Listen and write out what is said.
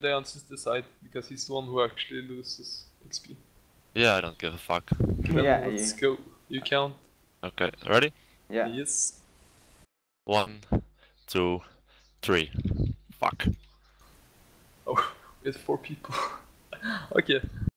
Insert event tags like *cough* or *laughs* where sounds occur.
Leon's side because he's the one who actually loses XP. Yeah, I don't give a fuck. Yeah, let's you- go. You count. Okay, ready? Yeah. Yes. One, two, three. Fuck. Oh, *laughs* it's four people. *laughs* okay.